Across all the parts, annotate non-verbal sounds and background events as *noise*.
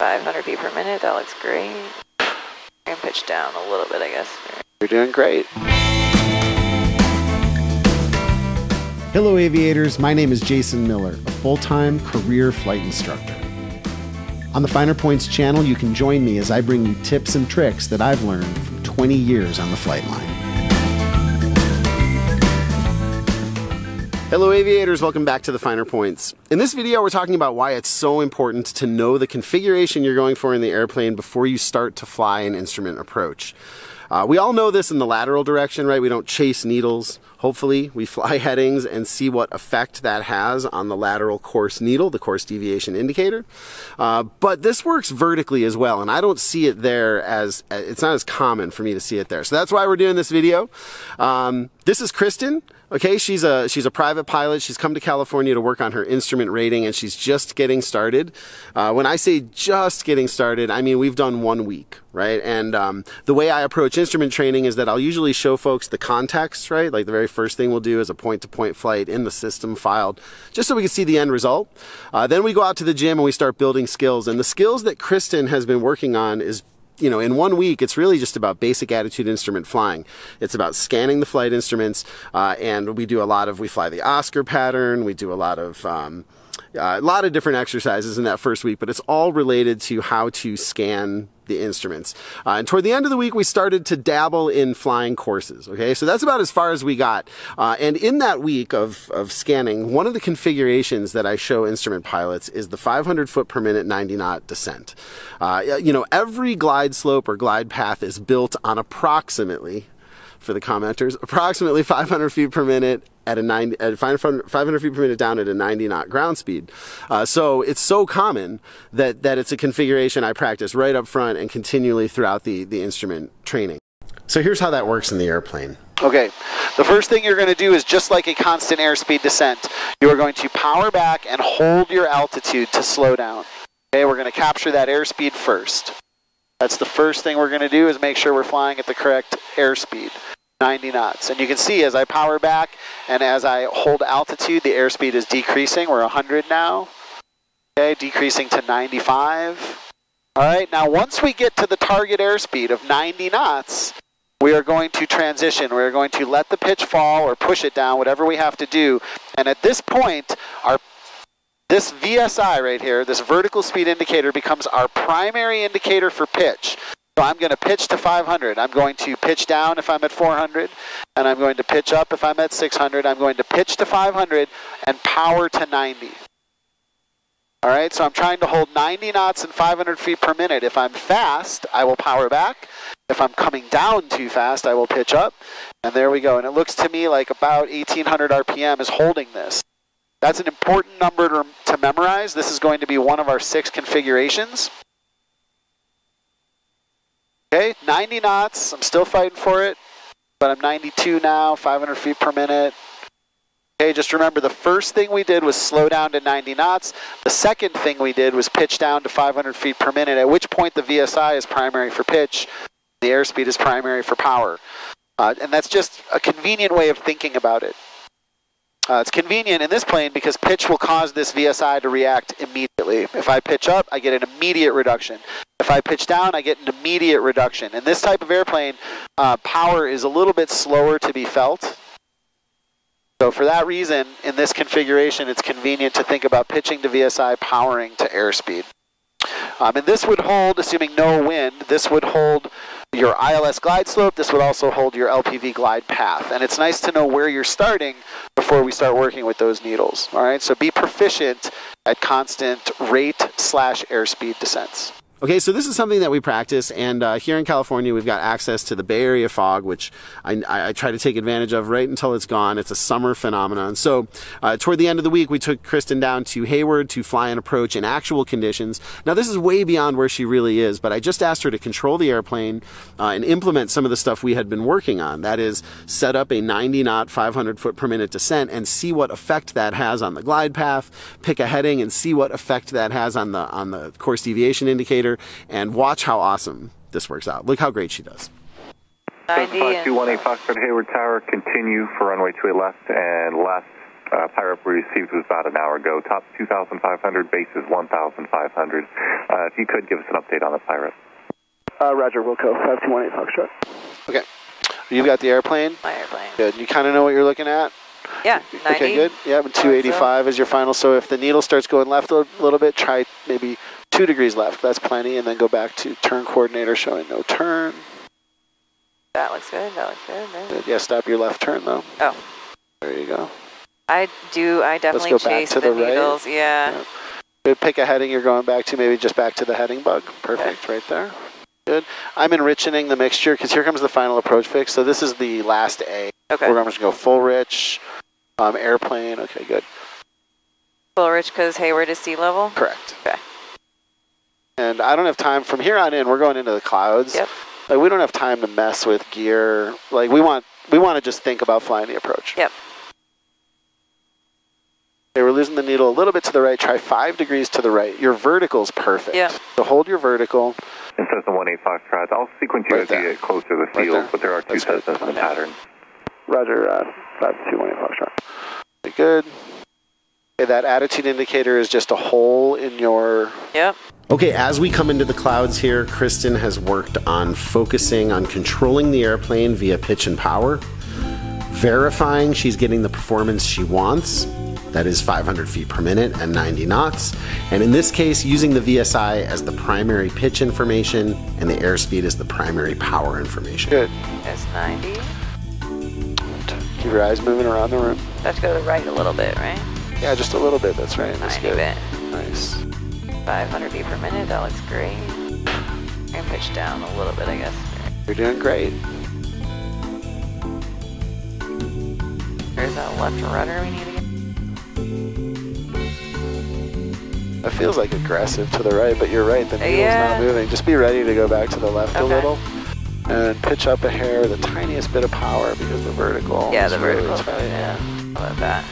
500 feet per minute, that looks great. And pitch down a little bit, I guess. You're doing great. Hello, aviators. My name is Jason Miller, a full time career flight instructor. On the Finer Points channel, you can join me as I bring you tips and tricks that I've learned from 20 years on the flight line. Hello aviators, welcome back to the Finer Points. In this video we're talking about why it's so important to know the configuration you're going for in the airplane before you start to fly an instrument approach. Uh, we all know this in the lateral direction, right? We don't chase needles. Hopefully, we fly *laughs* headings and see what effect that has on the lateral course needle, the course deviation indicator. Uh, but this works vertically as well, and I don't see it there as, it's not as common for me to see it there. So that's why we're doing this video. Um, this is Kristen. Okay, she's a she's a private pilot. She's come to California to work on her instrument rating, and she's just getting started. Uh, when I say just getting started, I mean we've done one week, right? And um, the way I approach instrument training is that I'll usually show folks the context, right? Like the very first thing we'll do is a point-to-point flight in the system filed, just so we can see the end result. Uh, then we go out to the gym and we start building skills. And the skills that Kristen has been working on is you know, in one week, it's really just about basic attitude instrument flying. It's about scanning the flight instruments, uh, and we do a lot of, we fly the Oscar pattern, we do a lot of, um, uh, a lot of different exercises in that first week, but it's all related to how to scan the instruments. Uh, and toward the end of the week, we started to dabble in flying courses. Okay, so that's about as far as we got. Uh, and in that week of, of scanning, one of the configurations that I show instrument pilots is the 500 foot per minute 90 knot descent. Uh, you know, every glide slope or glide path is built on approximately for the commenters, approximately 500 feet per minute at a 90, at 500 feet per minute down at a 90 knot ground speed. Uh, so it's so common that, that it's a configuration I practice right up front and continually throughout the, the instrument training. So here's how that works in the airplane. Okay, the first thing you're going to do is just like a constant airspeed descent. You are going to power back and hold your altitude to slow down. Okay, we're going to capture that airspeed first. That's the first thing we're going to do is make sure we're flying at the correct airspeed. 90 knots. And you can see as I power back and as I hold altitude, the airspeed is decreasing. We're 100 now. Okay, decreasing to 95. All right, now once we get to the target airspeed of 90 knots, we are going to transition. We're going to let the pitch fall or push it down, whatever we have to do. And at this point, our this VSI right here, this vertical speed indicator becomes our primary indicator for pitch. So I'm going to pitch to 500. I'm going to pitch down if I'm at 400, and I'm going to pitch up if I'm at 600. I'm going to pitch to 500 and power to 90. All right, so I'm trying to hold 90 knots and 500 feet per minute. If I'm fast, I will power back. If I'm coming down too fast, I will pitch up. And there we go. And it looks to me like about 1800 RPM is holding this. That's an important number to, to memorize. This is going to be one of our six configurations. Okay, 90 knots. I'm still fighting for it, but I'm 92 now, 500 feet per minute. Okay, just remember the first thing we did was slow down to 90 knots. The second thing we did was pitch down to 500 feet per minute, at which point the VSI is primary for pitch, the airspeed is primary for power. Uh, and that's just a convenient way of thinking about it. Uh, it's convenient in this plane because pitch will cause this VSI to react immediately. If I pitch up, I get an immediate reduction. If I pitch down, I get an immediate reduction. In this type of airplane, uh, power is a little bit slower to be felt. So for that reason, in this configuration, it's convenient to think about pitching to VSI, powering to airspeed. Um, and this would hold, assuming no wind, this would hold your ILS glide slope. This would also hold your LPV glide path. And it's nice to know where you're starting before we start working with those needles. All right, so be proficient at constant rate slash airspeed descents. Okay, so this is something that we practice, and uh, here in California, we've got access to the Bay Area fog, which I, I, try to take advantage of right until it's gone. It's a summer phenomenon. So, uh, toward the end of the week, we took Kristen down to Hayward to fly an approach in actual conditions. Now, this is way beyond where she really is, but I just asked her to control the airplane uh, and implement some of the stuff we had been working on. That is, set up a 90 knot, 500 foot per minute descent and see what effect that has on the glide path. Pick a heading and see what effect that has on the on the course deviation indicator and watch how awesome this works out. Look how great she does. 5218 Foxtrot Hayward Tower, continue for runway 28 left and last Uh, PIREP we received was about an hour ago. Top 2,500, base is 1,500. Uh, if you could give us an update on the PIREP. Uh, Roger, Wilco, 5218 Foxtrot. Okay. You've got the airplane. My airplane. Good. You kind of know what you're looking at. Yeah, 90. Okay, good. Yeah, but 285 is your final. So if the needle starts going left a little bit, try maybe two degrees left. That's plenty. And then go back to turn coordinator showing no turn. That looks good. That looks good. Good. Yeah, stop your left turn though. Oh. There you go. I do. I definitely chase to the, the right. needles. Yeah. Yeah. Good. Pick a heading you're going back to. Maybe just back to the heading bug. Perfect. Right there. Good. I'm enriching the mixture because here comes the final approach fix. So this is the last A. Okay. We're going to go full rich, um, airplane. Okay, good. Full rich because Hayward is sea level. Correct. Okay. And I don't have time from here on in. We're going into the clouds. Yep. Like we don't have time to mess with gear. Like we want we want to just think about flying the approach. Yep. Okay, we're losing the needle a little bit to the right. Try five degrees to the right. Your vertical's perfect. Yeah. So hold your vertical. And Cessna 18 Foxtrot, I'll sequence you Right as there. you get closer to the field, there. but there are two That's good. Cessnas in the Yeah. pattern. Roger, uh, 5218 Foxtrot. Very good. Okay, that attitude indicator is just a hole in your Yep. Okay, as we come into the clouds here, Kristen has worked on focusing on controlling the airplane via pitch and power, verifying she's getting the performance she wants, that is 500 feet per minute and 90 knots, and in this case, using the VSI as the primary pitch information and the airspeed as the primary power information. good. That's 90. Keep your eyes moving around the room. Have to go to the right a little bit, right? Yeah, just a little bit. That's right. That's 90 good. bit. Nice. 500 feet per minute. That looks great. And pitch down a little bit, I guess. You're doing great. There's that left rudder we need to get. It feels like aggressive to the right, but you're right. The needle's Yeah. not moving. Just be ready to go back to the left a little. And pitch up a hair, the tiniest bit of power because the vertical. Yeah, the really vertical. tight. Yeah. How about that?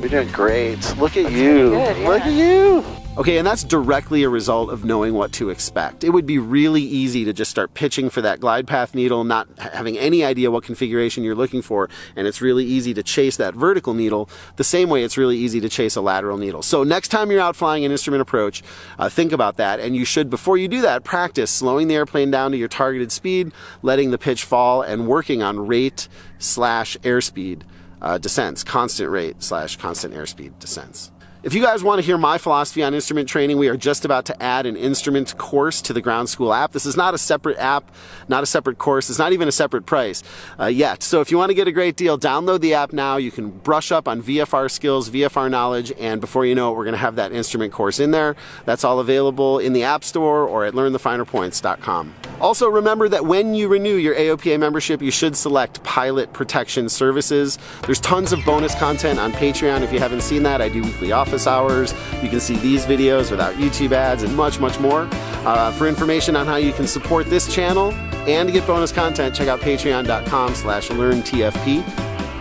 You're doing great. Look at Looks you. good, Look at you. Okay, and that's directly a result of knowing what to expect. It would be really easy to just start pitching for that glide path needle, not having any idea what configuration you're looking for, and it's really easy to chase that vertical needle the same way it's really easy to chase a lateral needle. So next time you're out flying an instrument approach, uh, think about that, and you should, before you do that, practice slowing the airplane down to your targeted speed, letting the pitch fall, and working on rate slash airspeed uh, descents, constant rate slash constant airspeed descents. If you guys want to hear my philosophy on instrument training, we are just about to add an instrument course to the Ground School app. This is not a separate app, not a separate course. It's not even a separate price uh, yet. So if you want to get a great deal, download the app now. You can brush up on VFR skills, VFR knowledge, and before you know it, we're going to have that instrument course in there. That's all available in the App Store or at learnthefinerpoints.com. Also, remember that when you renew your AOPA membership, you should select Pilot Protection Services. There's tons of bonus content on Patreon. If you haven't seen that, I do weekly office hours. You can see these videos without YouTube ads and much, much more. Uh, for information on how you can support this channel and get bonus content, check out patreon.com slash learntfp.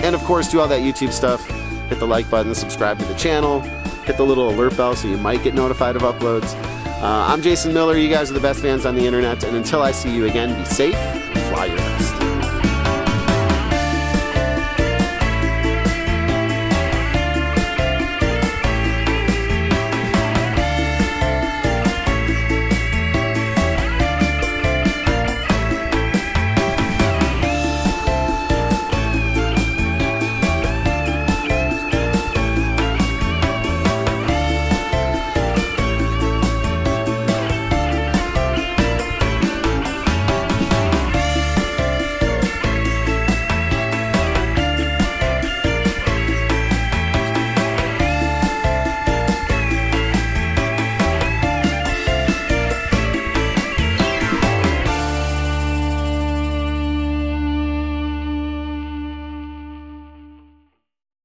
And of course, do all that YouTube stuff. Hit the like button, subscribe to the channel, hit the little alert bell so you might get notified of uploads. Uh, I'm Jason Miller. You guys are the best fans on the internet. And until I see you again, be safe, fly your best.